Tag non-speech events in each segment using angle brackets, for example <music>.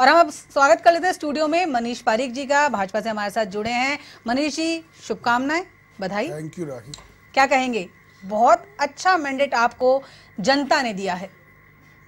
और हम अब स्वागत कर लेते हैं स्टूडियो में मनीष पारिक जी का। भाजपा से हमारे साथ जुड़े हैं। मनीष जी शुभकामनाएँ बधाई। थैंक यू राखी क्या कहेंगे? बहुत अच्छा मैंडेट आपको जनता ने दिया है।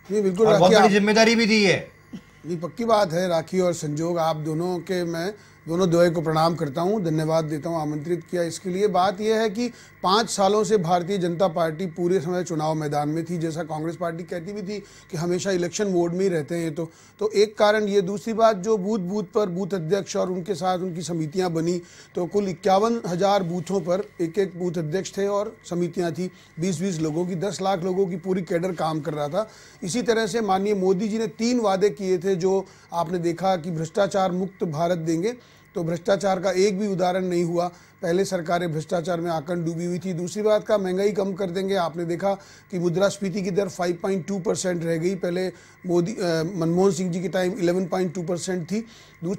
बिल्कुल बहुत बड़ी ज़िम्मेदारी भी दी है। नहीं पक्की बात है राखी और संजोग आप दोनों के मैं दोनों द्वय को प्रणाम करता हूँ धन्यवाद देता हूँ आमंत्रित किया। इसके लिए बात यह है कि पाँच सालों से भारतीय जनता पार्टी पूरे समय चुनाव मैदान में थी, जैसा कांग्रेस पार्टी कहती भी थी कि हमेशा इलेक्शन मोड में ही रहते हैं तो तो एक कारण ये, दूसरी बात जो बूथ बूथ पर बूथ अध्यक्ष और उनके साथ उनकी समितियाँ बनी तो कुल इक्यावन हज़ार बूथों पर एक एक बूथ अध्यक्ष थे और समितियाँ थी बीस बीस लोगों की, दस लाख लोगों की पूरी कैडर काम कर रहा था। इसी तरह से माननीय मोदी जी ने तीन वादे किए थे, जो आपने देखा कि भ्रष्टाचार मुक्त भारत देंगे तो भ्रष्टाचार का एक भी उदाहरण नहीं हुआ। पहले सरकारें भ्रष्टाचार में आकन डूबी हुई थी। दूसरी बात का, महँगाई कम कर देंगे। आपने देखा कि मुद्रास्फीति की दर 5.2 परसेंट रह गई। पहले मोदी मनमोहन सिंह जी के टाइम 11.2 परसेंट थी।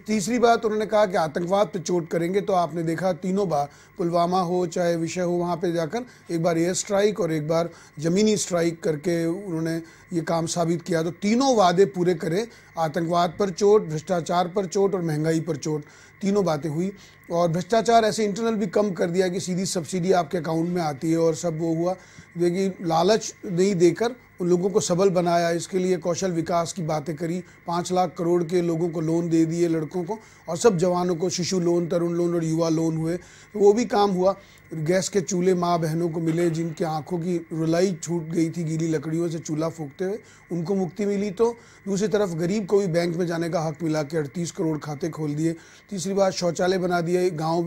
तीसरी बात, उन्होंने कहा कि आतंकवाद पर चोट करेंगे। तो आपने देखा तीनों बार, पुलवामा हो, चाहे विषय हो, वहाँ पर जाकर एक बार एयर स्ट्राइक और एक बार ज़मीनी स्ट्राइक करके उन्होंने ये काम साबित किया। तो तीनों वादे पूरे करे। आतंकवाद पर चोट, भ्रष्टाचार पर चोट और महँगाई पर चोट, तीनों बातें हुई। और भ्रष्टाचार ऐसे इंटरनल भी कम कर दिया कि सीधी सब्सिडी आपके अकाउंट में आती है और सब वो हुआ। देखिए, लालच नहीं देकर उन लोगों को सबल बनाया, इसके लिए कौशल विकास की बातें करी। पाँच लाख करोड़ के लोगों को लोन दे दिए लड़कों को और सब जवानों को, शिशु लोन, तरुण लोन और युवा लोन हुए। तो वो भी काम हुआ। गैस के चूल्हे माँ बहनों को मिले, जिनकी आँखों की रुलाई छूट गई थी गीली लकड़ियों से चूल्हा फूकते हुए, उनको मुक्ति मिली तो दूसरी तरफ़ गरीब को भी बैंक में जाने का हक मिला के अड़तीस करोड़ खाते खोल दिए। तीसरी बात, शौचालय बना दिए। गाँव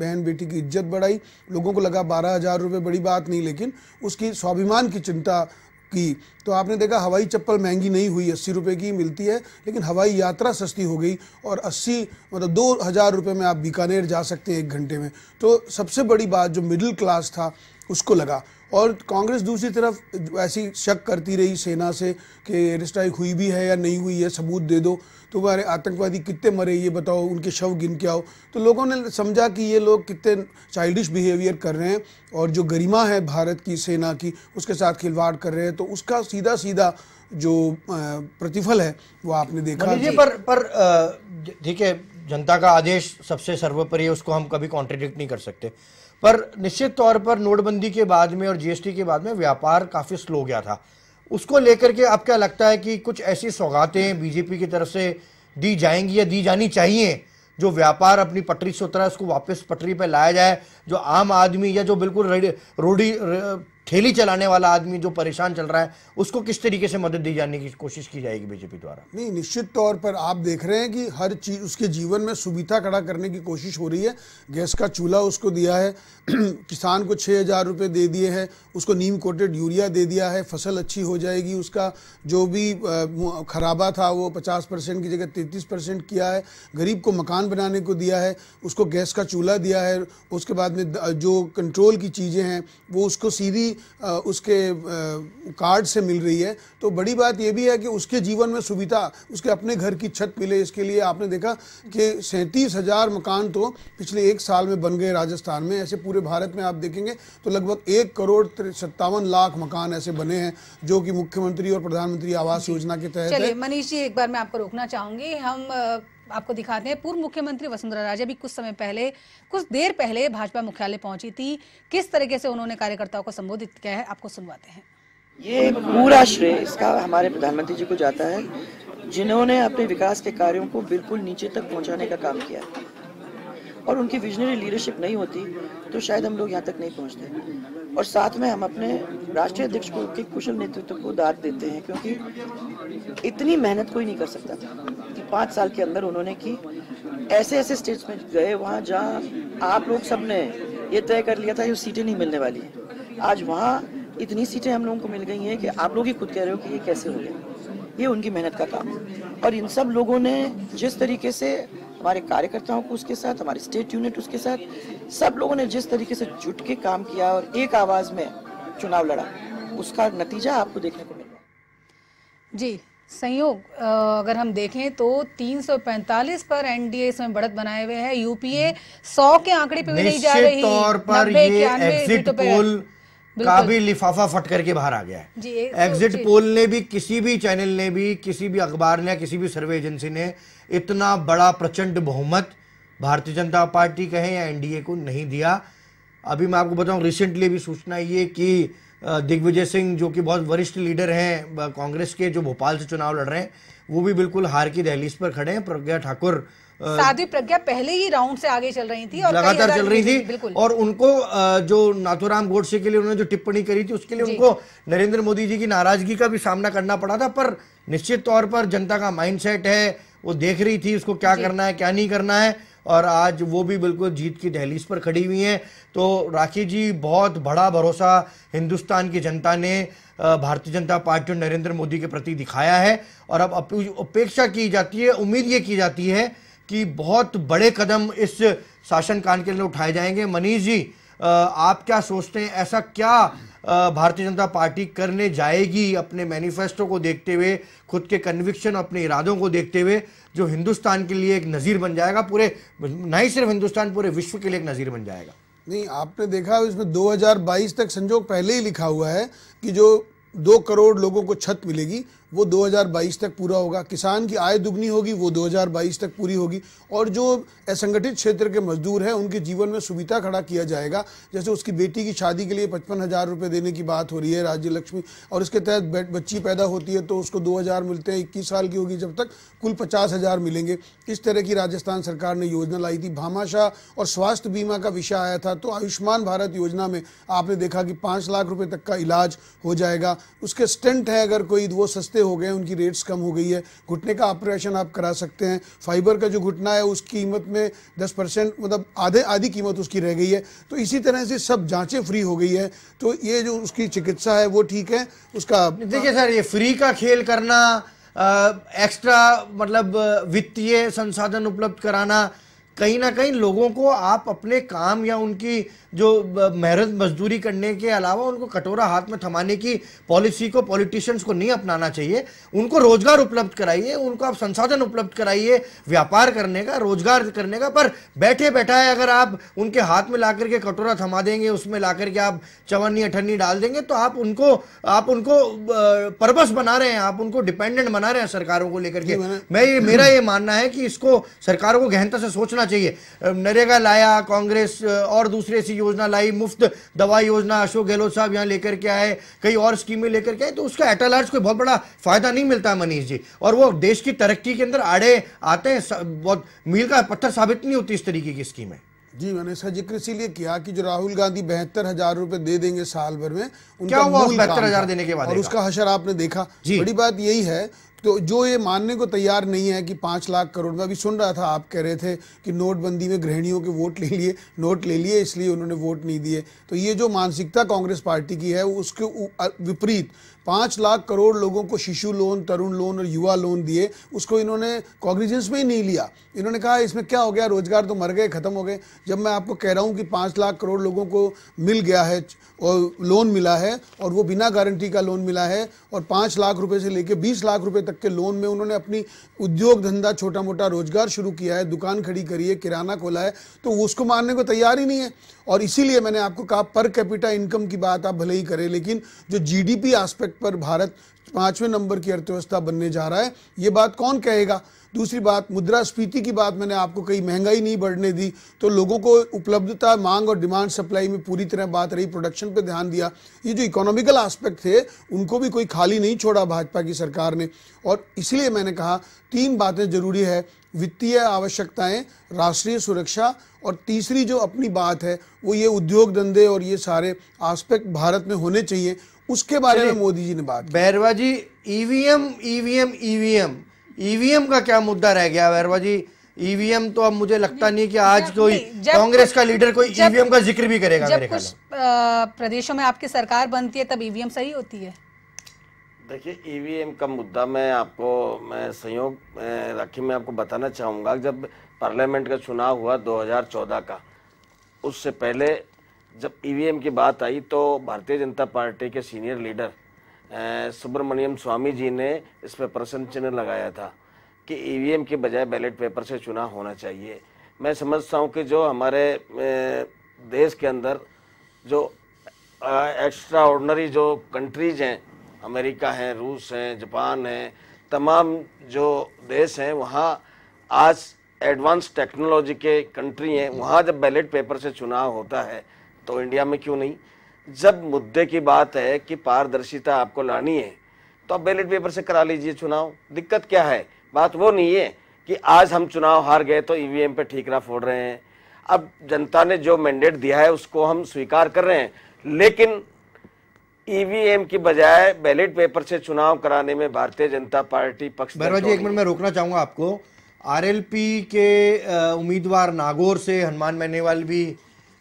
बहन बेटी की इज़्ज़त बढ़ाई। लोगों को लगा बारह हज़ार रुपये बड़ी बात नहीं, लेकिन उसकी स्वाभिमान की चिंता की। तो आपने देखा, हवाई चप्पल महँगी नहीं हुई, अस्सी रुपये की मिलती है, लेकिन हवाई यात्रा सस्ती हो गई और अस्सी मतलब दो हज़ार रुपये में आप बीकानेर जा सकते हैं एक घंटे में। तो सबसे बड़ी बात जो मिडिल क्लास था, उसको लगा। और कांग्रेस दूसरी तरफ़ ऐसी शक करती रही सेना से कि एयर स्ट्राइक हुई भी है या नहीं हुई है सबूत दे दो। तो तुम्हारे आतंकवादी कितने मरे ये बताओ उनके शव गिन के आओ। तो लोगों ने समझा कि ये लोग कितने चाइल्डिश बिहेवियर कर रहे हैं और जो गरिमा है भारत की सेना की उसके साथ खिलवाड़ कर रहे हैं। तो उसका सीधा सीधा जो प्रतिफल है वो आपने देखा। जी पर पर ठीक है जनता का आदेश सबसे सर्वोपरि है उसको हम कभी कॉन्ट्रडिक्ट नहीं कर सकते। पर निश्चित तौर पर नोटबंदी के बाद में और जीएसटी के बाद में व्यापार काफ़ी स्लो गया था। उसको लेकर के अब क्या लगता है कि कुछ ऐसी सौगातें बीजेपी की तरफ़ से दी जाएँगी या दी जानी चाहिए जो व्यापार अपनी पटरी से उतरा है उसको वापस पटरी पर लाया जाए, जो आम आदमी या जो बिल्कुल रेडी- ठेली चलाने वाला आदमी जो परेशान चल रहा है, उसको किस तरीके से मदद दी जाने की कोशिश की जाएगी बीजेपी द्वारा? नहीं, निश्चित तौर पर आप देख रहे हैं कि हर चीज़, उसके जीवन में सुविधा खड़ा करने की कोशिश हो रही है। गैस का चूल्हा उसको दिया है, <clears throat> किसान को छः हज़ार रुपये दे दिए हैं, उसको नीम कोटेड यूरिया दे दिया है, फ़सल अच्छी हो जाएगी, उसका जो भी खराबा था वो पचास परसेंट की जगह तैंतीस परसेंट किया है, गरीब को मकान बनाने को दिया है, उसको गैस का चूल्हा दिया है, उसके बाद में जो कंट्रोल की चीज़ें हैं, वो उसको सीधी उसके कार्ड से मिल रही है। तो बड़ी बात ये भी है कि उसके जीवन में सुविधा उसके अपने घर की छत मिले इसके लिए आपने देखा कि सैंतीस हज़ार मकान तो पिछले एक साल में बन गए राजस्थान में। ऐसे पूरे भारत में आप देखेंगे तो लगभग एक करोड़ सत्तावन लाख मकान ऐसे बने हैं जो कि मुख्यमंत्री और प्रधानमंत्री आवास योजना के तहत मनीष जी एक बार मैं आपको रोकना चाहूँगी। हम आपको दिखाते हैं। पूर्व मुख्यमंत्री वसुंधरा राजे भी कुछ समय पहले, कुछ देर पहले भाजपा मुख्यालय पहुँची थी। किस तरीके से उन्होंने कार्यकर्ताओं को संबोधित किया है, आपको सुनवाते हैं। ये पूरा श्रेय इसका हमारे प्रधानमंत्री जी को जाता है, जिन्होंने अपने विकास के कार्यों को बिल्कुल नीचे तक पहुँचाने का काम किया और उनकी विजनरी लीडरशिप नहीं होती तो शायद हम लोग यहाँ तक नहीं पहुँचते। और साथ में हम अपने राष्ट्रीय अध्यक्ष को के कुशल नेतृत्व को दाद देते हैं, क्योंकि इतनी मेहनत कोई नहीं कर सकता था कि पाँच साल के अंदर उन्होंने की। ऐसे ऐसे स्टेट्स में गए, वहाँ जहाँ आप लोग सबने ये तय कर लिया था, ये सीटें नहीं मिलने वाली हैं। आज वहाँ इतनी सीटें हम लोगों को मिल गई हैं कि आप लोग ही खुद कह रहे हो कि ये कैसे हो गया। ये उनकी मेहनत का काम और इन सब लोगों ने जिस तरीके से हमारे कार्यकर्ताओं को उसके साथ हमारे स्टेट यूनिट उसके साथ सब लोगों ने जिस तरीके से जुट के काम किया और एक आवाज़ में चुनाव लड़ा उसका नतीजा आपको देखने को मिल रहा जी संयोग अगर हम देखें तो 345 पर एनडीए इसमें बढ़त बनाए हुए है। यूपीए 100 के आंकड़े पे भी नहीं जा रही तौर पर ये एग्जिट पोल का भी लिफाफा फट करके बाहर आ गया है। तो एग्जिट। पोल ने भी किसी भी चैनल ने भी किसी भी अखबार ने किसी भी सर्वे एजेंसी ने इतना बड़ा प्रचंड बहुमत भारतीय जनता पार्टी कहे या एनडीए को नहीं दिया। अभी मैं आपको बताऊँ रिसेंटली भी सूचना ये कि दिग्विजय सिंह जो कि बहुत वरिष्ठ लीडर हैं कांग्रेस के जो भोपाल से चुनाव लड़ रहे हैं वो भी बिल्कुल हार की दहलीज पर खड़े हैं। प्रज्ञा ठाकुर साध्वी प्रज्ञा पहले ही राउंड से आगे चल रही थी और लगातार चल रही थी और उनको जो नाथुराम गोडसे के लिए उन्होंने जो टिप्पणी करी थी उसके लिए उनको नरेंद्र मोदी जी की नाराज़गी का भी सामना करना पड़ा था पर निश्चित तौर पर जनता का माइंडसेट है वो देख रही थी उसको क्या करना है क्या नहीं करना है और आज वो भी बिल्कुल जीत की दहलीज पर खड़ी हुई हैं। तो राखी जी बहुत बड़ा भरोसा हिंदुस्तान की जनता ने भारतीय जनता पार्टी और नरेंद्र मोदी के प्रति दिखाया है और अब अपेक्षा की जाती है उम्मीद ये की जाती है कि बहुत बड़े कदम इस शासन काल के लिए उठाए जाएँगे। मनीष जी आप क्या सोचते हैं? ऐसा क्या भारतीय जनता पार्टी करने जाएगी अपने मैनिफेस्टो को देखते हुए, खुद के कन्विक्शन अपने इरादों को देखते हुए, जो हिंदुस्तान के लिए एक नज़ीर बन जाएगा? पूरे, न ही सिर्फ़ हिंदुस्तान, पूरे विश्व के लिए एक नज़ीर बन जाएगा। नहीं, आपने देखा, इसमें 2022 तक संजोग पहले ही लिखा हुआ है कि जो दो करोड़ लोगों को छत मिलेगी वो 2022 तक पूरा होगा। किसान की आय दुगनी होगी, वो 2022 तक पूरी होगी। और जो असंगठित क्षेत्र के मजदूर हैं, उनके जीवन में सुविधा खड़ा किया जाएगा। जैसे उसकी बेटी की शादी के लिए पचपन हज़ार रुपये देने की बात हो रही है राज्य लक्ष्मी, और इसके तहत बच्ची पैदा होती है तो उसको दो हज़ार मिलते हैं, इक्कीस साल की होगी, जब तक कुल पचास हज़ार मिलेंगे। इस तरह की राजस्थान सरकार ने योजना लाई थी। भामाशाह और स्वास्थ्य बीमा का विषय आया था तो आयुष्मान भारत योजना में आपने देखा कि पाँच लाख रुपये तक का इलाज हो जाएगा। उसके स्टेंट है, अगर कोई वो सस्ते हो गए उनकी रेट्स कम हो गई है। घुटने का ऑपरेशन आप करा सकते हैं। फाइबर का जो घुटना है उस कीमत में दस परसेंट मतलब आधे आधी कीमत उसकी रह गई है। तो इसी तरह से सब जांचें फ्री हो गई है। तो ये जो उसकी चिकित्सा है वो ठीक है। उसका देखिए सर ये फ्री का खेल करना अ, एक्स्ट्रा मतलब वित्तीय संसाधन उपलब्ध कराना कहीं ना कहीं लोगों को आप अपने काम या उनकी जो मेहनत मजदूरी करने के अलावा उनको कटोरा हाथ में थमाने की पॉलिसी को पॉलिटिशियंस को नहीं अपनाना चाहिए। उनको रोज़गार उपलब्ध कराइए उनको आप संसाधन उपलब्ध कराइए व्यापार करने का रोज़गार करने का। पर बैठे बैठाए अगर आप उनके हाथ में ला करके कटोरा थमा देंगे उसमें ला करके आप चवन्नी अठन्नी डाल देंगे तो आप उनको आप उनको परबस बना रहे हैं आप उनको डिपेंडेंट बना रहे हैं सरकारों को लेकर के। मैं ये मेरा ये मानना है कि इसको सरकारों को गहनता से सोचना चाहिए। नरेगा लाया कांग्रेस और दूसरी ऐसी योजना लाई मुफ़्त दवा योजना अशोक गहलोत साहब यहाँ लेकर के आए कई और स्कीमें लेकर के आए तो उसका एटालार्ज कोई बहुत बड़ा फ़ायदा नहीं मिलता है मनीष जी। और वो देश की तरक्की के अंदर आड़े आते हैं बहुत मील का पत्थर साबित नहीं होती इस तरीके की स्कीमें। जी मैंने इसका ज़िक्र इसीलिए किया कि जो राहुल गांधी बहत्तर हज़ार रुपए दे देंगे साल भर में उनका क्या हुआ उस मूल काम 72,000 था। देने के बाद और उसका हशर आपने देखा। बड़ी बात यही है तो जो ये मानने को तैयार नहीं है कि पाँच लाख करोड़ में, अभी सुन रहा था, आप कह रहे थे कि नोटबंदी में गृहणियों के वोट ले लिए, नोट ले लिए, इसलिए उन्होंने वोट नहीं दिए। तो ये जो मानसिकता कांग्रेस पार्टी की है, उसके विपरीत, पाँच लाख करोड़ लोगों को शिशु लोन, तरुण लोन और युवा लोन दिए, उसको इन्होंने कॉग्निजेंस में ही नहीं लिया। इन्होंने कहा, इसमें क्या हो गया? रोज़गार तो मर गए, खत्म हो गए। जब मैं आपको कह रहा हूँ कि पाँच लाख करोड़ लोगों को मिल गया है, और लोन मिला है, और वो बिना गारंटी का लोन मिला है, और पाँच लाख रुपए से लेके बीस लाख रुपए तक के लोन में उन्होंने अपनी उद्योग धंधा छोटा मोटा रोज़गार शुरू किया है, दुकान खड़ी करी है, किराना खोला है तो उसको मानने को तैयार ही नहीं है। और इसीलिए मैंने आपको कहा, पर कैपिटा इनकम की बात आप भले ही करें, लेकिन जो जीडीपी एस्पेक्ट पर भारत पाँचवें नंबर की अर्थव्यवस्था बनने जा रहा है, ये बात कौन कहेगा? दूसरी बात मुद्रास्फीति की बात मैंने आपको कही महँगाई नहीं बढ़ने दी तो लोगों को उपलब्धता मांग और डिमांड सप्लाई में पूरी तरह बात रही प्रोडक्शन पे ध्यान दिया। ये जो इकोनॉमिकल आस्पेक्ट थे उनको भी कोई खाली नहीं छोड़ा भाजपा की सरकार ने। और इसलिए मैंने कहा तीन बातें ज़रूरी है वित्तीय आवश्यकताएँ राष्ट्रीय सुरक्षा और तीसरी जो अपनी बात है वो ये उद्योग धंधे और ये सारे एस्पेक्ट भारत में होने चाहिए। उसके बारे में मोदी जी ने बात Bairwa ji EVM EVM EVM EVM का क्या मुद्दा रह गया बैरवा जी? ईवीएम तो अब मुझे लगता नहीं कि आज कोई कांग्रेस का लीडर कोई ईवीएम का ज़िक्र भी करेगा मेरे जब ख्याल कुछ प्रदेशों में आपकी सरकार बनती है तब ईवीएम सही होती है। देखिए ईवीएम का मुद्दा मैं आपको मैं संयोग राखी में आपको बताना चाहूँगा जब पार्लियामेंट का चुनाव हुआ 2014 का उससे पहले जब ईवीएम की बात आई तो भारतीय जनता पार्टी के सीनियर लीडर सुब्रमण्यम स्वामी जी ने इस पर प्रश्न चिन्ह लगाया था कि ईवीएम के बजाय बैलेट पेपर से चुनाव होना चाहिए। मैं समझता हूँ कि जो हमारे देश के अंदर जो एक्स्ट्रा ऑर्डनरी जो कंट्रीज़ हैं, अमेरिका हैं, रूस हैं, जापान हैं, तमाम जो देश हैं, वहाँ आज एडवांस टेक्नोलॉजी के कंट्री हैं, वहाँ जब बैलेट पेपर से चुनाव होता है तो इंडिया में क्यों नहीं? जब मुद्दे की बात है कि पारदर्शिता आपको लानी है तो आप बैलेट पेपर से करा लीजिए चुनाव। दिक्कत क्या है? बात वो नहीं है कि आज हम चुनाव हार गए तो ईवीएम पे ठीकरा फोड़ रहे हैं। अब जनता ने जो मैंडेट दिया है उसको हम स्वीकार कर रहे हैं। लेकिन ईवीएम की बजाय बैलेट पेपर से चुनाव कराने में भारतीय जनता पार्टी पक्ष जी एक मिनट में रोकना चाहूँगा आपको। आरएलपी के उम्मीदवार नागौर से हनुमान मैनेवाल भी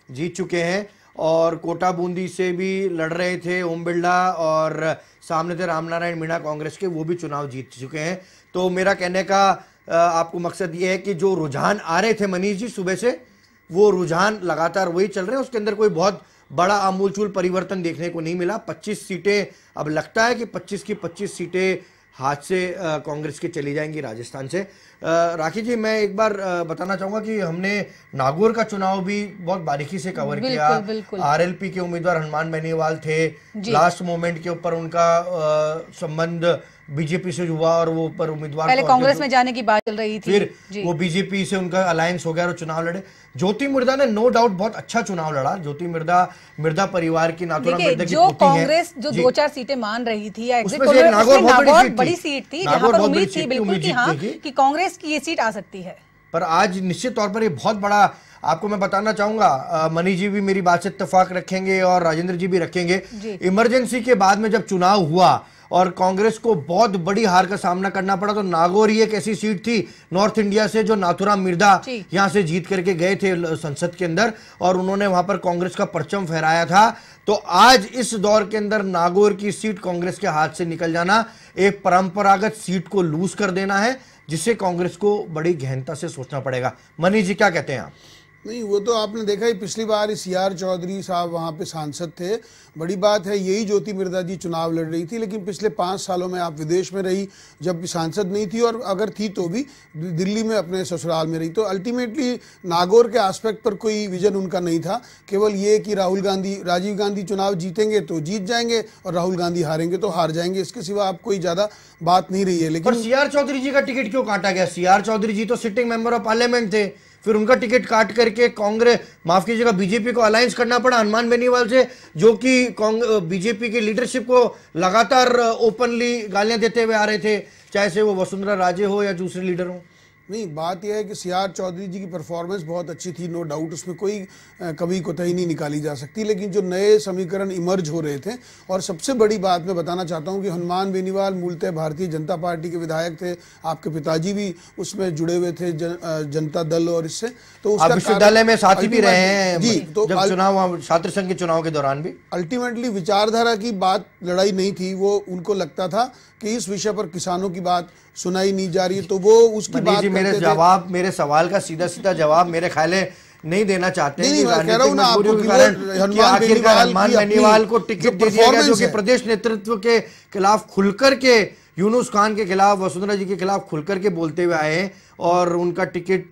जीत चुके हैं। और कोटा बूंदी से भी लड़ रहे थे ओम बिरला और सामने थे रामनारायण मीणा कांग्रेस के, वो भी चुनाव जीत चुके हैं। तो मेरा कहने का आपको मकसद ये है कि जो रुझान आ रहे थे मनीष जी सुबह से, वो रुझान लगातार वही चल रहे हैं। उसके अंदर कोई बहुत बड़ा आमूलचूल परिवर्तन देखने को नहीं मिला। 25 सीटें, अब लगता है कि 25 की 25 सीटें हाथ से कांग्रेस के चली जाएँगी राजस्थान से। राखी जी मैं एक बार बताना चाहूँगा कि हमने नागौर का चुनाव भी बहुत बारीकी से कवर बिल्कुल, किया आरएलपी के उम्मीदवार हनुमान बेनीवाल थे। लास्ट मोमेंट के ऊपर उनका संबंध बीजेपी से हुआ और वो ऊपर उम्मीदवार पहले कांग्रेस में जाने की बात चल रही थी। फिर वो बीजेपी से उनका अलायंस हो गया और चुनाव लड़े। ज्योति मिर्दा ने नो डाउट बहुत अच्छा चुनाव लड़ा। ज्योति मिर्दा मिर्दा परिवार की नाथुराम मिर्दा की जो कांग्रेस जो दो चार सीटें मान रही थी नागौर बड़ी सीट थी। जहाँ पर उम्मीद थी बिल्कुल की हाँ कि कांग्रेस की ये सीट आ सकती है। पर आज निश्चित तौर पर ये बहुत बड़ा आपको मैं बताना चाहूँगा मनी जी भी मेरी बात से इतफाक रखेंगे और राजेंद्र जी भी रखेंगे। इमरजेंसी के बाद में जब चुनाव हुआ और कांग्रेस को बहुत बड़ी हार का सामना करना पड़ा तो नागौर ही एक ऐसी सीट थी नॉर्थ इंडिया से जो नाथुराम मिर्दा यहाँ से जीत करके गए थे संसद के अंदर और उन्होंने वहाँ पर कांग्रेस का परचम फहराया था। तो आज इस दौर के अंदर नागौर की सीट कांग्रेस के हाथ से निकल जाना एक परंपरागत सीट को लूज कर देना है जिससे कांग्रेस को बड़ी गहनता से सोचना पड़ेगा। मनीष जी क्या कहते हैं आप? नहीं, वो तो आपने देखा ही, पिछली बार सी आर चौधरी साहब वहाँ पे सांसद थे। बड़ी बात है, यही ज्योति मिर्दा जी चुनाव लड़ रही थी, लेकिन पिछले पाँच सालों में आप विदेश में रही, जब सांसद नहीं थी, और अगर थी तो भी, दिल्ली में अपने ससुराल में रही। तो अल्टीमेटली नागौर के आस्पेक्ट पर कोई विजन उनका नहीं था। केवल ये कि राहुल गांधी, राजीव गांधी चुनाव जीतेंगे तो जीत जाएँगे, और राहुल गांधी हारेंगे तो हार जाएँगे, इसके सिवा आप कोई ज़्यादा बात नहीं रही है। लेकिन सी आर चौधरी जी का टिकट क्यों काटा गया? सी आर चौधरी जी तो सिटिंग मेंबर ऑफ़ पार्लियामेंट थे। फिर उनका टिकट काट करके कांग्रेस, माफ़ कीजिएगा, बीजेपी को अलायंस करना पड़ा हनुमान बेनीवाल से, जो कि बीजेपी की लीडरशिप को लगातार ओपनली गालियाँ देते हुए आ रहे थे, चाहे से वो वसुंधरा राजे हो या दूसरे लीडर हो। नहीं बात यह है कि सी चौधरी जी की परफॉर्मेंस बहुत अच्छी थी नो डाउट उसमें कोई कभी कोताही नहीं निकाली जा सकती लेकिन जो नए समीकरण इमर्ज हो रहे थे और सबसे बड़ी बात मैं बताना चाहता हूँ कि हनुमान बेनीवाल मूलतः भारतीय जनता पार्टी के विधायक थे आपके पिताजी भी उसमें जुड़े हुए थे जन, जनता दल और इससे तो विश्वविद्यालय में साथी भी रहे हैं जी तो चुनाव छात्र संघ के चुनाव के दौरान भी? अल्टीमेटली विचारधारा की बात लड़ाई नहीं थी वो उनको लगता था कि इस विषय पर किसानों की बात सुनाई नहीं जा रही है तो वो उसकी बात जी मेरे जवाब मेरे सवाल का सीधा सीधा जवाब मेरे ख्याल नहीं देना चाहते नहीं, नहीं, कह रहा हूँ ना आपको हनुमान बेनीवाल को टिकट दे दिया गया जो कि प्रदेश नेतृत्व के खिलाफ खुलकर के यूनुस खान के खिलाफ वसुंधरा जी के खिलाफ खुलकर के बोलते हुए आए और उनका टिकट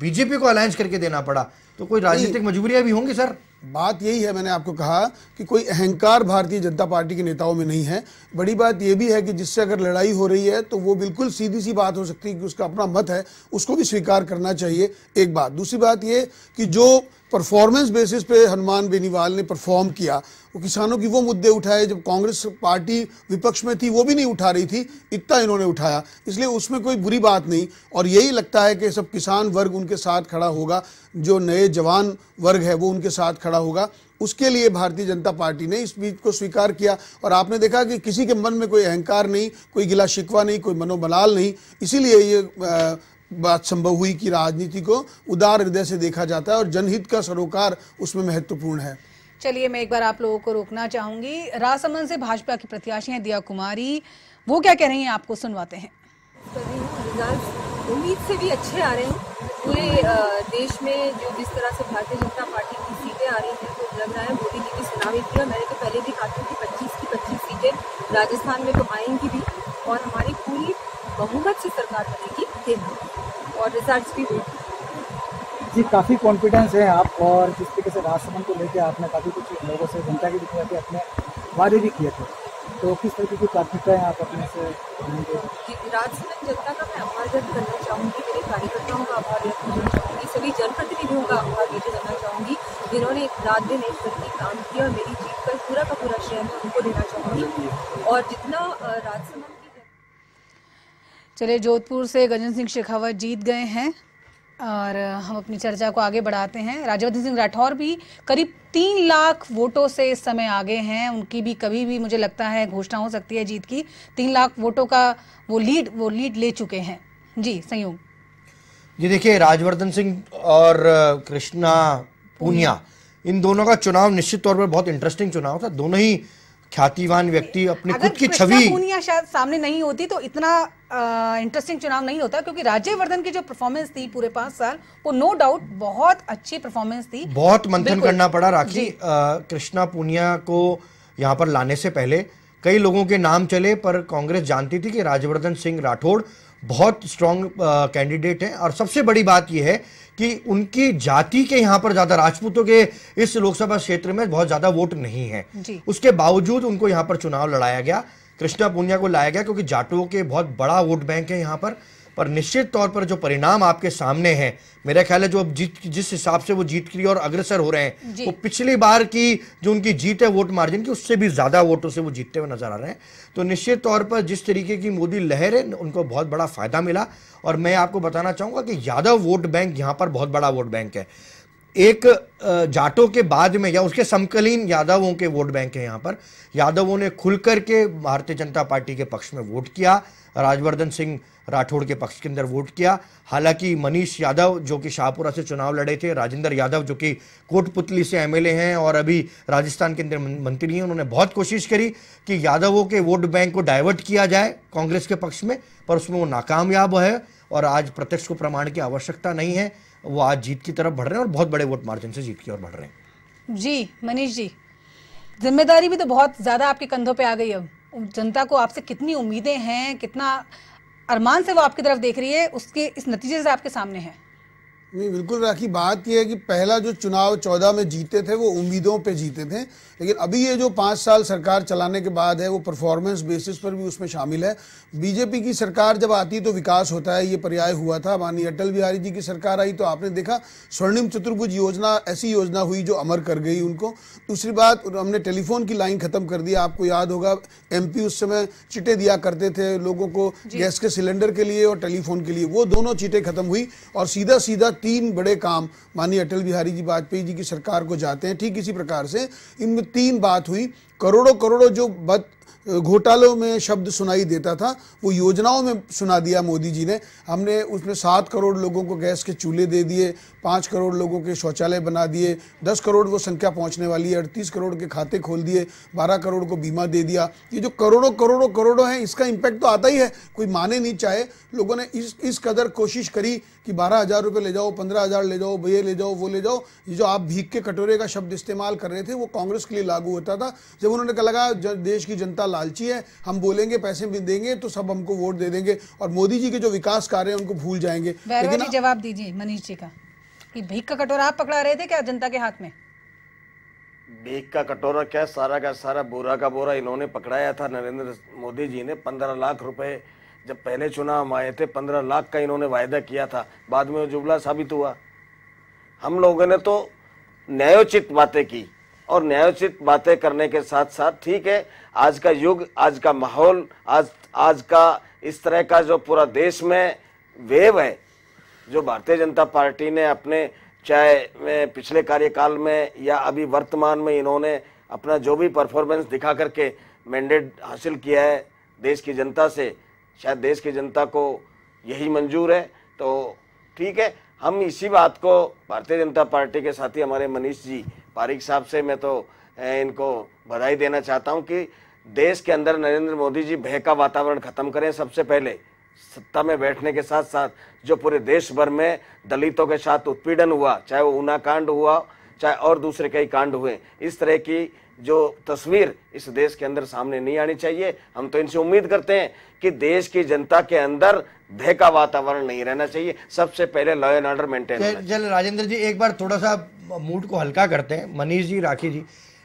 बीजेपी को अलायंस करके देना पड़ा। तो कोई राजनीतिक मजबूरियाँ भी होंगी सर? बात यही है, मैंने आपको कहा कि कोई अहंकार भारतीय जनता पार्टी के नेताओं में नहीं है। बड़ी बात यह भी है कि जिससे अगर लड़ाई हो रही है तो वो बिल्कुल सीधी सी बात हो सकती है कि उसका अपना मत है, उसको भी स्वीकार करना चाहिए, एक बात। दूसरी बात ये कि जो परफॉर्मेंस बेसिस पे हनुमान बेनीवाल ने परफॉर्म किया, वो किसानों की वो मुद्दे उठाए, जब कांग्रेस पार्टी विपक्ष में थी, वो भी नहीं उठा रही थी, इतना इन्होंने उठाया। इसलिए उसमें कोई बुरी बात नहीं, और यही लगता है कि सब किसान वर्ग उनके साथ खड़ा होगा, जो नए जवान वर्ग है, वो उनके साथ खड़ा होगा। उसके लिए भारतीय जनता पार्टी ने इस बीच को स्वीकार किया और आपने देखा कि किसी के मन में कोई अहंकार नहीं कोई गिला शिकवा नहीं कोई मनोबलाल नहीं। इसीलिए ये बात संभव हुई कि राजनीति को उदार हृदय से देखा जाता है और जनहित का सरोकार उसमें महत्वपूर्ण है। चलिए मैं एक बार आप लोगों को रोकना चाहूँगी। राजसमंद से भाजपा की प्रत्याशी हैं दिया कुमारी। वो क्या कह रही हैं आपको सुनवाते हैं। उम्मीद से भी अच्छे आ रहे हैं। पूरे देश में जो जिस तरह से भारतीय जनता पार्टी की सीटें आ रही हैं तो लग रहा है, मोदी जी की सुनावी थी मैंने तो पहले भी कहा था कि पच्चीस की पच्चीस सीटें राजस्थान में तो आएँगी भी और हमारी पूरी बहुमत से सरकार बनेगी और रिज़ल्ट भी जी, काफ़ी कॉन्फिडेंस है आप और जिस तरीके से राजसमंद को लेकर आपने काफ़ी कुछ लोगों से जनता के में अपने वादे भी किए थे। तो किस तरीके की प्राथमिकताएँ आप अपने से? राजसमंद जनता का मैं आभार व्यक्त करना चाहूँगी। मेरे कार्यकर्ताओं का आभार व्यक्त करना चाहूँगी। सभी जनप्रतिनिधियों का आभार व्यक्त करना चाहूँगी जिन्होंने रात दिन एक करके काम किया और मेरी जीत पर पूरा का पूरा श्रेय मैं उनको देना चाहूँगी। और जितना राजसमंद की चलिए जोधपुर से गजन सिंह शेखावत जीत गए हैं। और हम अपनी चर्चा को आगे बढ़ाते हैं। राज्यवर्धन सिंह राठौर भी करीब तीन लाख वोटों से इस समय आगे हैं। उनकी भी कभी भी मुझे लगता है घोषणा हो सकती है जीत की तीन लाख वोटों का वो लीड वो लीड ले चुके हैं। जी संयोग। जी देखिए राजवर्धन सिंह और कृष्णा पूनिया इन दोनों का चुनाव निश्चित तौर पर बहुत इंटरेस्टिंग चुनाव था। दोनों ही ख्यातिवान व्यक्ति अपनी खुद की छवि पूनिया शायद सामने नहीं होती तो इतना इंटरेस्टिंग चुनाव नहीं होता क्योंकि राज्यवर्धन की जो परफॉर्मेंस थी पूरे पाँच साल वो नो डाउट बहुत अच्छी परफॉर्मेंस थी। बहुत मंथन करना पड़ा। राखी कृष्णा पूनिया को यहाँ पर लाने से पहले कई लोगों के नाम चले पर कांग्रेस जानती थी कि राज्यवर्धन सिंह राठौड़ बहुत स्ट्रांग कैंडिडेट हैं। और सबसे बड़ी बात यह है कि उनकी जाति के यहाँ पर ज़्यादा राजपूतों के इस लोकसभा क्षेत्र में बहुत ज़्यादा वोट नहीं है। उसके बावजूद उनको यहाँ पर चुनाव लड़ाया गया कृष्णा पुनिया को लाया गया क्योंकि जाटुओं के बहुत बड़ा वोट बैंक है यहाँ पर। पर निश्चित तौर पर जो परिणाम आपके सामने हैं मेरा ख्याल है जो अब जीत जिस हिसाब से वो जीत की और अग्रसर हो रहे हैं वो पिछली बार की जो उनकी जीत है वोट मार्जिन की उससे भी ज़्यादा वोटों से वो जीतते हुए नज़र आ रहे हैं। तो निश्चित तौर पर जिस तरीके की मोदी लहर है उनको बहुत बड़ा फ़ायदा मिला। और मैं आपको बताना चाहूँगा कि यादव वोट बैंक यहाँ पर बहुत बड़ा वोट बैंक है। एक जाटों के बाद में या उसके समकालीन यादवों के वोट बैंक है यहाँ पर। यादवों ने खुलकर के भारतीय जनता पार्टी के पक्ष में वोट किया। राजवर्धन सिंह राठौड़ के पक्ष के अंदर वोट किया। हालाँकि मनीष यादव, जो कि शाहपुरा से चुनाव लड़े थे, राजेंद्र यादव, जो कि कोटपुतली से एमएलए हैं और अभी राजस्थान के अंदर मंत्री हैं, उन्होंने बहुत कोशिश करी कि यादवों के वोट बैंक को डाइवर्ट किया जाए कांग्रेस के पक्ष में, पर उसमें वो नाकामयाब है और आज प्रत्यक्ष को प्रमाण की आवश्यकता नहीं है। वो आज जीत की तरफ़ बढ़ रहे हैं और बहुत बड़े वोट मार्जिन से जीत की ओर बढ़ रहे हैं। जी, मनीष जी, ज़िम्मेदारी भी तो बहुत ज़्यादा आपके कंधों पे आ गई अब जनता को आपसे कितनी उम्मीदें हैं, कितना अरमान से वो आपकी तरफ़ देख रही है, उसके इस नतीजे से आपके सामने है। नहीं बिल्कुल राखी बात यह है कि पहला जो चुनाव चौदह में जीते थे वो उम्मीदों पे जीते थे। लेकिन अभी ये जो पाँच साल सरकार चलाने के बाद है वो परफॉर्मेंस बेसिस पर भी उसमें शामिल है। बीजेपी की सरकार जब आती तो विकास होता है ये पर्याय हुआ था। माननीय अटल बिहारी जी की सरकार आई तो आपने देखा स्वर्णिम चतुर्भुज योजना ऐसी योजना हुई जो अमर कर गई उनको। दूसरी बात हमने टेलीफोन की लाइन खत्म कर दिया आपको याद होगा एमपी उस समय चिटे दिया करते थे लोगों को गैस के सिलेंडर के लिए और टेलीफोन के लिए। वो दोनों चीटें खत्म हुई और सीधा सीधा तीन बड़े काम माननीय अटल बिहारी जी वाजपेयी जी की सरकार को जाते हैं। ठीक इसी प्रकार से इनमें तीन बात हुई। करोड़ों करोड़ों जो बद घोटालों में शब्द सुनाई देता था, वो योजनाओं में सुना दिया मोदी जी ने। हमने उसमें सात करोड़ लोगों को गैस के चूल्हे दे दिए, पाँच करोड़ लोगों के शौचालय बना दिए, दस करोड़ वो संख्या पहुँचने वाली है, अड़तीस करोड़ के खाते खोल दिए, बारह करोड़ को बीमा दे दिया। ये जो करोड़ों करोड़ों करोड़ों हैं, इसका इम्पैक्ट तो आता ही है। कोई माने नहीं चाहे। लोगों ने इस इस कदर कोशिश करी कि बारह हज़ार रुपये ले जाओ, पंद्रह हज़ार ले जाओ ये ले जाओ, वो ले जाओ। ये जो आप भीख के कटोरे का शब्द इस्तेमाल कर रहे थे, वो कांग्रेस के लिए लागू होता था। जब उन्होंने कहा लगा देश की जनता लालची है हम बोलेंगे पैसे भी देंगे तो सब हमको वोट दे देंगे और मोदी जी के जो विकास कार्य हैं उनको भूल जाएँगे। लेकिन जवाब दीजिए मनीष जी का। भीख का कटोरा आप पकड़ा रहे थे क्या जनता के हाथ में? भीख का कटोरा क्या सारा का सारा बोरा का बोरा इन्होंने पकड़ाया था नरेंद्र मोदी जी ने। पंद्रह लाख रुपए जब पहले चुनाव आए थे पंद्रह लाख का इन्होंने वायदा किया था। बाद में जुबला साबित हुआ। हम लोगों ने तो न्यायोचित बातें की। और न्यायोचित बातें करने के साथ साथ ठीक है, आज का युग, आज का माहौल, आज आज का इस तरह का जो पूरा देश में वेव है, जो भारतीय जनता पार्टी ने अपने, चाहे पिछले कार्यकाल में या अभी वर्तमान में इन्होंने अपना जो भी परफॉर्मेंस दिखा करके मैंडेट हासिल किया है देश की जनता से, शायद देश की जनता को यही मंजूर है तो ठीक है, हम इसी बात को भारतीय जनता पार्टी के साथी हमारे मनीष जी पारिक साहब से मैं तो इनको बधाई देना चाहता हूँ कि देश के अंदर नरेंद्र मोदी जी भय का वातावरण खत्म करें सबसे पहले, सत्ता में बैठने के साथ साथ जो पूरे देश भर में दलितों के साथ उत्पीड़न हुआ, चाहे वो ऊना कांड हुआ, चाहे और दूसरे कई कांड हुए, इस तरह की जो तस्वीर इस देश के अंदर सामने नहीं आनी चाहिए। हम तो इनसे उम्मीद करते हैं कि देश की जनता के अंदर भय का वातावरण नहीं रहना चाहिए। सबसे पहले लॉ एंड ऑर्डर मेंटेन चल राजेंद्र जी एक बार थोड़ा सा मूड को हल्का करते हैं। मनीष जी राखी जी।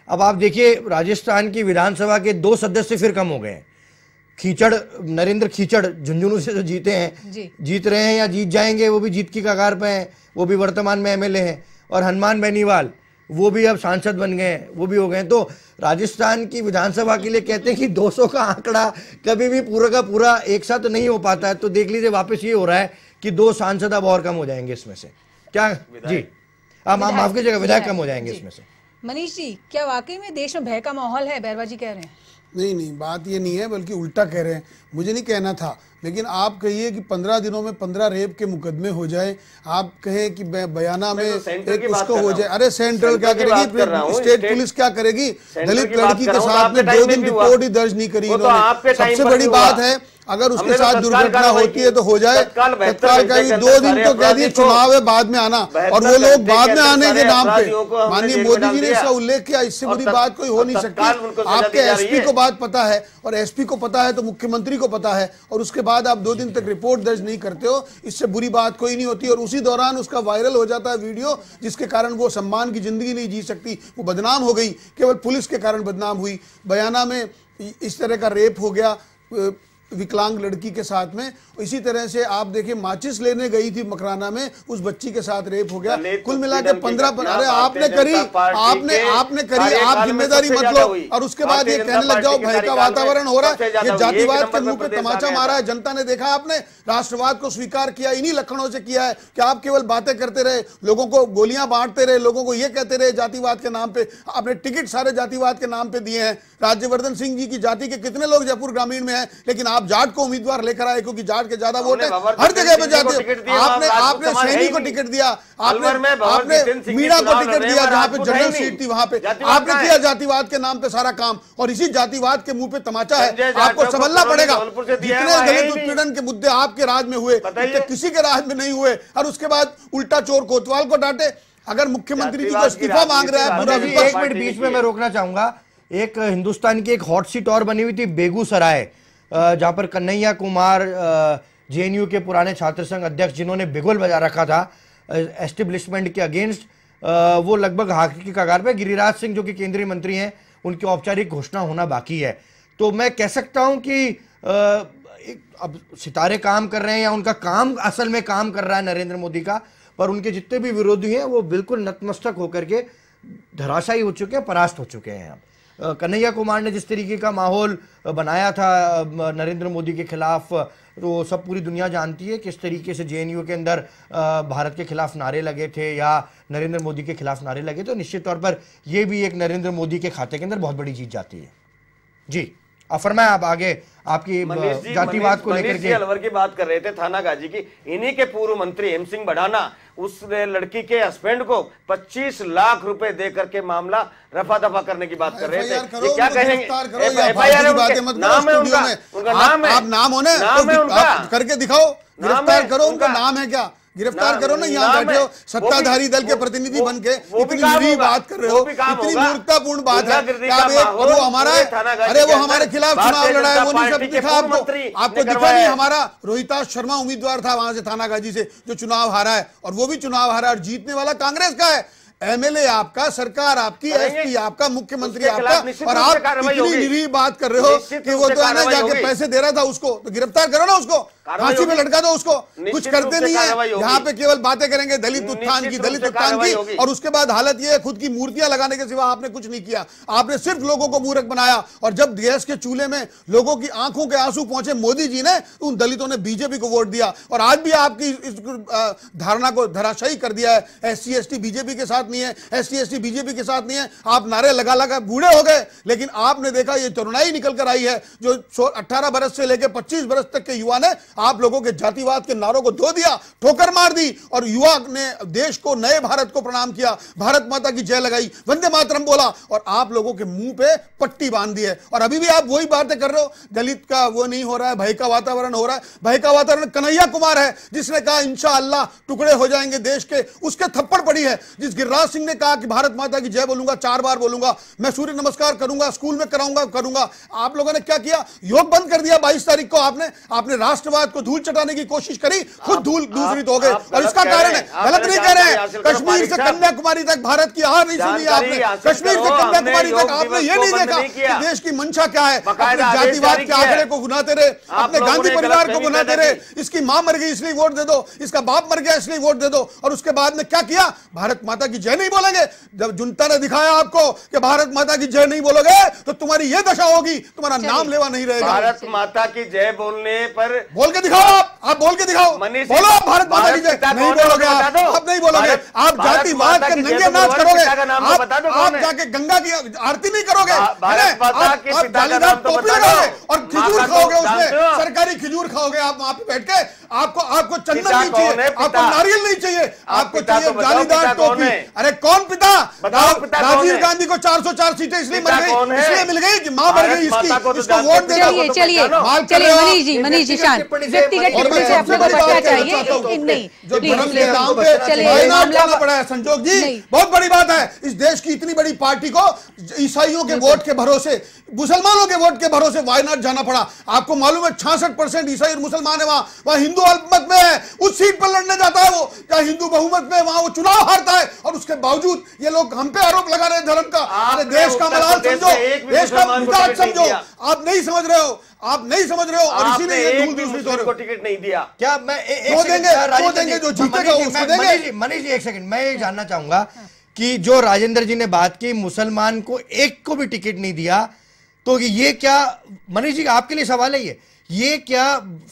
अब आप देखिए राजस्थान की विधानसभा के दो सदस्य फिर कम हो गए हैं। खीचड़ नरेंद्र खीचड़ झुंझुनू से जो जीते हैं। जी। जीत रहे हैं या जीत जाएँगे वो भी जीत की कगार पे हैं। वो भी वर्तमान में एमएलए हैं। और हनुमान बेनीवाल वो भी अब सांसद बन गए हैं वो भी हो गए। तो राजस्थान की विधानसभा के लिए कहते हैं कि 200 का आंकड़ा कभी भी पूरा का पूरा एक साथ नहीं हो पाता है। तो देख लीजिए वापस ये हो रहा है कि दो सांसद अब और कम हो जाएँगे इसमें से। क्या? जी। आप आप माफ़ कीजिएगा विधायक कम हो जाएँगे इसमें से। मनीष जी क्या वाकई में देश में भय का माहौल है? बैरवा जी कह रहे हैं। नहीं नहीं बात ये नहीं है बल्कि उल्टा कह रहे हैं। मुझे नहीं कहना था लेकिन आप कहिए कि पंद्रह दिनों में पंद्रह रेप के मुकदमे हो जाए। आप कहे कि बयाना में एक उसको हो जाए। अरे सेंट्रल क्या करेगी? स्टेट पुलिस क्या करेगी? दलित लड़की के साथ में दो दिन रिपोर्ट ही दर्ज नहीं करी तो इन्होंने। सबसे बड़ी बात है अगर उसके तो साथ दुर्घटना होती है तो हो जाए। तत्काल का के दो दिन तो कह दिए चुनाव है बाद में आना। और वो लोग बाद में आने के नाम पे माननीय मोदी जी ने इसका उल्लेख किया इससे बड़ी बात कोई हो नहीं सकती। आपके एसपी को बात पता है और एसपी को पता है तो मुख्यमंत्री को पता है और उसके बाद आप दो दिन तक रिपोर्ट दर्ज नहीं करते हो इससे बुरी बात कोई नहीं होती और उसी दौरान उसका वायरल हो जाता है वीडियो जिसके कारण वो सम्मान की ज़िंदगी नहीं जी सकती। वो बदनाम हो गई केवल पुलिस के कारण बदनाम हुई। बयाना में इस तरह का रेप हो गया विकलांग लड़की के साथ में। इसी तरह से आप देखिए माचिस लेने गई थी मकराना में उस बच्ची के साथ रेप हो गया। कुल मिला के पंद्रह अरे आपने करी आपने आपने करी आप ज़िम्मेदारी मत लो और उसके बाद ये कहने लग जाओ भय का वातावरण हो रहा है। ये जातिवाद के मुँह पे तमाचा मारा है जनता ने देखा आपने राष्ट्रवाद को स्वीकार किया इन्हीं लक्षणों से किया है कि आप केवल बातें करते रहे लोगों को गोलियाँ बांटते रहे लोगों को ये कहते रहे जातिवाद के नाम पे आपने टिकट सारे जातिवाद के नाम पे दिए हैं। राज्यवर्धन सिंह जी की जाति के कितने लोग जयपुर ग्रामीण में है लेकिन आप जाट को उम्मीदवार लेकर आए क्योंकि जाट के ज़्यादा वोट है हर जगह पे जाते आपने आपने सैनी को टिकट दिया आपने आपने मीणा को टिकट दिया जहाँ पे जनरल सीट थी वहाँ पे। आपने किया जातिवाद के नाम पे सारा काम और इसी जातिवाद के मुँह पे तमाचा है। आपको उन्होंने पड़ेगा। जितने दलित उत्पीड़न के मुद्दे आपके राज में हुए किसी के राज में नहीं हुए और उसके बाद उल्टा चोर कोतवाल को डांटे। अगर मुख्यमंत्री जी को इस्तीफा मांग रहा है पूरा एक मिनट बीच में मैं रोकना चाहूँगा। एक हिंदुस्तान की एक हॉट सीट और बनी हुई थी बेगूसराय। जहाँ पर कन्हैया कुमार जेएनयू के पुराने छात्र संघ अध्यक्ष जिन्होंने बिगुल बजा रखा था एस्टेब्लिशमेंट के अगेंस्ट वो लगभग हाकी कगार पर गिरिराज सिंह जो कि केंद्रीय मंत्री हैं, उनकी औपचारिक घोषणा होना बाकी है। तो मैं कह सकता हूँ कि अब सितारे काम कर रहे हैं या उनका काम, असल में काम कर रहा है नरेंद्र मोदी का, पर उनके जितने भी विरोधी हैं, वो बिल्कुल नतमस्तक होकर के धराशायी हो चुके हैं, परास्त हो चुके हैं अब। कन्हैया कुमार ने जिस तरीके का माहौल बनाया था नरेंद्र मोदी के खिलाफ तो सब पूरी दुनिया जानती है किस तरीके से जेएनयू के अंदर भारत के खिलाफ नारे लगे थे या नरेंद्र मोदी के खिलाफ नारे लगे। तो निश्चित तौर पर यह भी एक नरेंद्र मोदी के खाते के अंदर बहुत बड़ी जीत जाती है। जी। अब फरमाएँ आप आगे आपकी जातिवाद को लेकर के। अलवर की बात कर रहे थे थाना गाजी की। इन्हीं के पूर्व मंत्री हेम सिंह बढ़ाना उस लड़की के हस्बैंड को 25 लाख रुपए दे करके मामला रफा दफ़ा करने की बात कर रहे थे। करो, ये क्या कहेंगे? नाम है उनका। उनका नाम है। आप नाम होने तो उनका। करके दिखाओ गिरफ़्तार करो उनका। नाम है क्या? गिरफ़्तार करो ना यहाँ बैठे हो सत्ताधारी दल के प्रतिनिधि बन के इतनी बात कर रहे हो इतनी मूर्खतापूर्ण बात है। वो हमारा है? अरे वो हमारे खिलाफ चुनाव लड़ा है वो नहीं सब दिखा आपको। आपको दिखा नहीं हमारा रोहिता शर्मा उम्मीदवार था वहाँ से थानागाजी से जो चुनाव हारा है और वो भी चुनाव हारा है और जीतने वाला कांग्रेस का है। एमएलए आपका सरकार आपकी एसपी आपका मुख्यमंत्री आपका और आप इतनी निरी बात कर रहे हो कि वो तो ना कार्रवाई जाके पैसे दे रहा था उसको तो गिरफ़्तार करो ना उसको फांसी में लटका दो उसको। कुछ करते नहीं है। यहाँ पे केवल बातें करेंगे दलित उत्थान की दलित उत्थान की और उसके बाद हालत ये है खुद की मूर्तियाँ लगाने के सिवा आपने कुछ नहीं किया। आपने सिर्फ़ लोगों को मूर्ख बनाया और जब गैस के चूल्हे में लोगों की आँखों के आँसू पहुँचे मोदी जी ने उन दलितों ने बीजेपी को वोट दिया। और आज भी आपकी इस धारणा को धराशायी कर दिया है। एस सी बीजेपी के साथ नहीं है एस सी बीजेपी के साथ नहीं है। आप नारे लगा लगा बूढ़े हो गए। लेकिन आपने देखा, ये तरुणाई निकल कर आई है, जो अट्ठारह बरस से लेकर पच्चीस बरस तक के युवा ने आप लोगों के जातिवाद के नारों को धो दिया, ठोकर मार दी, और युवा ने देश को, नए भारत को प्रणाम किया, भारत माता की जय लगाई, वंदे मातरम बोला, और आप लोगों के मुँह पे पट्टी बाँध दी है। और अभी भी आप वही बातें कर रहे हो, दलित का वो नहीं हो रहा है, भय का वातावरण हो रहा है। भय का वातावरण कन्हैया कुमार है, जिसने कहा इंशा अल्लाह टुकड़े हो जाएँगे देश के। उसके थप्पड़ पड़ी है, जिस गिरिराज शिवराज सिंह ने कहा कि भारत माता की जय बोलूँगा चार बार बोलूँगा मैं सूर्य नमस्कार करूँगा स्कूल में कराऊँगा करूँगा। आप लोगों ने क्या किया? योग बंद कर दिया बाईस तारीख को आपने। आपने राष्ट्रवाद को धूल चटाने की कोशिश करी खुद धूल दूसरी हो गए। और इसका कारण है। गलत नहीं कह रहे हैं। कश्मीर से कन्याकुमारी तक भारत की हार नहीं सुनी आपने। कश्मीर से कन्याकुमारी तक आपने ये नहीं देखा कि देश की मंशा क्या है। अपने जातिवाद के आंकड़े को गुनाते रहे। अपने गांधी परिवार को गुनाते रहे। इसकी माँ मर गई इसलिए वोट दे दो। इसका बाप मर गया इसलिए वोट दे दो। और उसके बाद में क्या किया? भारत माता की जय नहीं बोलेंगे। जब जुनता ने दिखाया आपको कि भारत माता की जय नहीं बोलोगे तो तुम्हारी ये दशा होगी तुम्हारा नाम लेवा नहीं रहेगा। भारत माता की जय बोलने पर बोल के दिखाओ आप आप बोल के दिखाओ। बोलो भारत माता की जय। नहीं बोलोगे आप आप नहीं बोलोगे। आप जातिवाद के नंगे नाच करोगे। आप जाके गंगा की आरती नहीं करोगे। आप जालीदार टोपी लगाओगे और खिजूर खाओगे उसमें। सरकारी खिजूर खाओगे आप वहाँ पे बैठ के। आपको आपको चंदन नहीं चाहिए। आपको नारियल नहीं चाहिए। आपको चाहिए जालीदार टोपी। अरे कौन पिता? राजीव गांधी को 404 सीटें इसलिए मिल गई। इसलिए मिल गई कि माँ मर गई इसकी इसको वोट दे चलिए चलिए। चलिए मनीष जी मनीष जी शांत। व्यक्तिगत टिप्पणी से अपने को बचना चाहिए नहीं जो धर्म के नाम पे जाना पड़ा है संजोग जी। बहुत बड़ी बात है इस देश की इतनी बड़ी पार्टी को ईसाइयों के वोट के भरोसे मुसलमानों के वोट के भरोसे वायनाड जाना पड़ा? आपको मालूम है छियासठ परसेंट ईसाई और मुसलमान है वहाँ। वहाँ हिंदू अल्पमत में है उस सीट पर लड़ने जाता है वो। क्या हिंदू बहुमत में वहाँ वो चुनाव हारता है और उसके बावजूद ये लोग हम पे आरोप लगा रहे हैं धर्म का। अरे देश का मलाल समझो देश का मिजाज समझो। आप नहीं समझ रहे हो आप नहीं समझ रहे हो और इसीलिए दूर दूसरी तौर। को टिकट नहीं दिया। क्या मैं वो देंगे वो देंगे जो जीतेगा उसको देंगे। मनीष जी एक सेकंड मैं ये जानना चाहूँगा कि जो राजेंद्र जी ने बात की मुसलमान को एक को भी टिकट नहीं दिया तो ये क्या मनीष जी आपके लिए सवाल है ये? ये क्या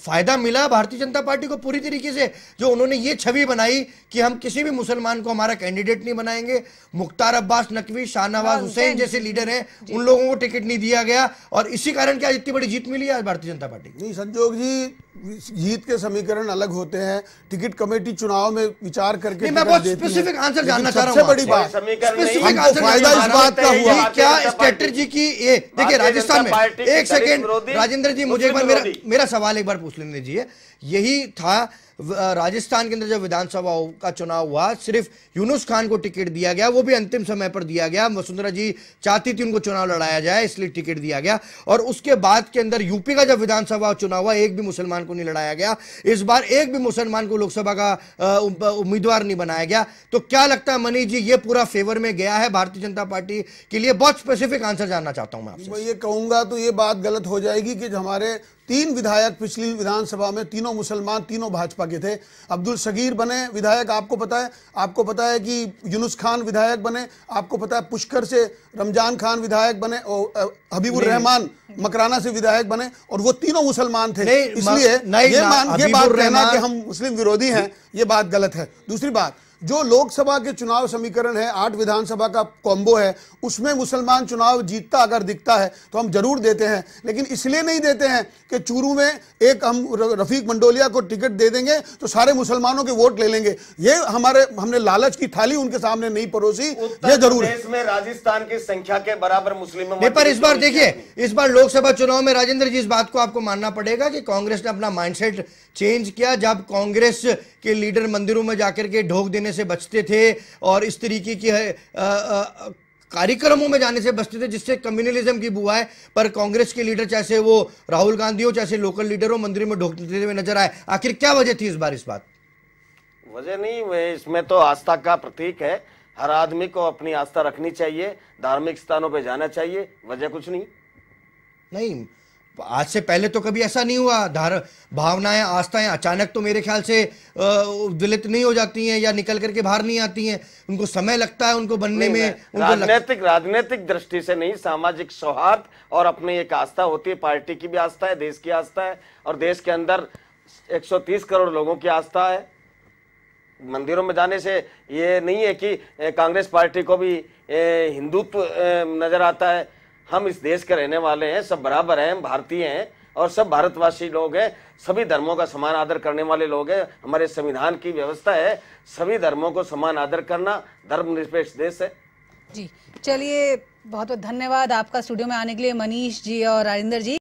फ़ायदा मिला भारतीय जनता पार्टी को पूरी तरीके से जो उन्होंने ये छवि बनाई कि हम किसी भी मुसलमान को हमारा कैंडिडेट नहीं बनाएँगे? मुख्तार अब्बास नकवी शाहनवाज हुसैन जैसे लीडर हैं उन लोगों को टिकट नहीं दिया गया और इसी कारण क्या इतनी बड़ी जीत मिली आज भारतीय जनता पार्टी नहीं संजोग जी जीत के समीकरण अलग होते हैं टिकट कमेटी चुनाव में विचार करके मैं बहुत स्पेसिफिक आंसर जानना चाह रहा हूँ बड़ी बात स्पेसिफिक आंसर फ़ायदा इस बात का हुआ। क्या स्ट्रेटेजी की ये देखिए राजस्थान में एक सेकेंड राजेंद्र जी मुझे एक बार मेरा मेरा सवाल एक बार पूछ लेने दीजिए। यही था राजस्थान के अंदर जब विधानसभा का चुनाव हुआ, सिर्फ़ यूनुस खान को टिकट दिया गया, वो भी अंतिम समय पर दिया गया। वसुंधरा जी चाहती थी उनको चुनाव लड़ाया जाए, इसलिए टिकट दिया गया। और उसके बाद के अंदर यूपी का जब विधानसभा चुनाव हुआ, एक भी मुसलमान को नहीं लड़ाया गया। इस बार एक भी मुसलमान को लोकसभा का उम्मीदवार नहीं बनाया गया। तो क्या लगता है मनीष जी, ये पूरा फेवर में गया है भारतीय जनता पार्टी के लिए? बहुत स्पेसिफिक आंसर जानना चाहता हूँ मैं ये कहूँगा तो ये बात गलत हो जाएगी कि हमारे तीन विधायक पिछली विधानसभा में, तीनों मुसलमान, तीनों भाजपा के थे। अब्दुल शगीर बने विधायक आपको पता है आपको पता है कि यूनुस खान विधायक बने आपको पता है पुष्कर से रमज़ान खान विधायक बने और हबीबुर रहमान मकराना से विधायक बने और वो तीनों मुसलमान थे। इसलिए ये मान ये बात कहना कि हम मुस्लिम विरोधी हैं ये बात गलत है। दूसरी बात जो लोकसभा के चुनाव समीकरण है आठ विधानसभा का कॉम्बो है उसमें मुसलमान चुनाव जीतता अगर दिखता है तो हम ज़रूर देते हैं। लेकिन इसलिए नहीं देते हैं कि चूरू में एक हम रफीक मंडोलिया को टिकट दे देंगे तो सारे मुसलमानों के वोट ले लेंगे। ये हमारे हमने लालच की थाली उनके सामने नहीं परोसी ये ज़रूर है। में राजस्थान की संख्या के बराबर मुस्लिम पर इस बार देखिए इस बार लोकसभा चुनाव में राजेंद्र जी इस बात को आपको मानना पड़ेगा कि कांग्रेस ने अपना माइंडसेट चेंज किया जब कांग्रेस के लीडर मंदिरों में जाकर के ढोक देने से बचते थे और इस तरीके की कार्यक्रमों में जाने से बचते थे जिससे कम्युनलिज्म की बुआ है। पर कांग्रेस के लीडर चाहे वो राहुल गांधी हो चाहे लोकल लीडर हो मंदिरों में ढोक देते हुए नज़र आए। आखिर क्या वजह थी इस बार इस बात? वजह नहीं इसमें तो आस्था का प्रतीक है। हर आदमी को अपनी आस्था रखनी चाहिए धार्मिक स्थानों पर जाना चाहिए वजह कुछ नहीं। नहीं आज से पहले तो कभी ऐसा नहीं हुआ। धार भावनाएँ आस्थाएँ अचानक तो मेरे ख्याल से विलित नहीं हो जाती हैं या निकल करके बाहर नहीं आती हैं। उनको समय लगता है उनको बनने में राजनीतिक राजनीतिक दृष्टि से नहीं सामाजिक सौहार्द और अपनी एक आस्था होती है पार्टी की भी आस्था है देश की आस्था है और देश के अंदर 130 करोड़ लोगों की आस्था है। मंदिरों में जाने से ये नहीं है कि कांग्रेस पार्टी को भी हिंदुत्व नज़र आता है। हम इस देश के रहने वाले हैं, सब बराबर हैं, भारतीय हैं और सब भारतवासी लोग हैं, सभी धर्मों का समान आदर करने वाले लोग हैं, हमारे संविधान की व्यवस्था है, सभी धर्मों को समान आदर करना धर्मनिरपेक्ष देश है। जी, चलिए बहुत बहुत धन्यवाद आपका स्टूडियो में आने के लिए, मनीष जी और राजेंद्र जी।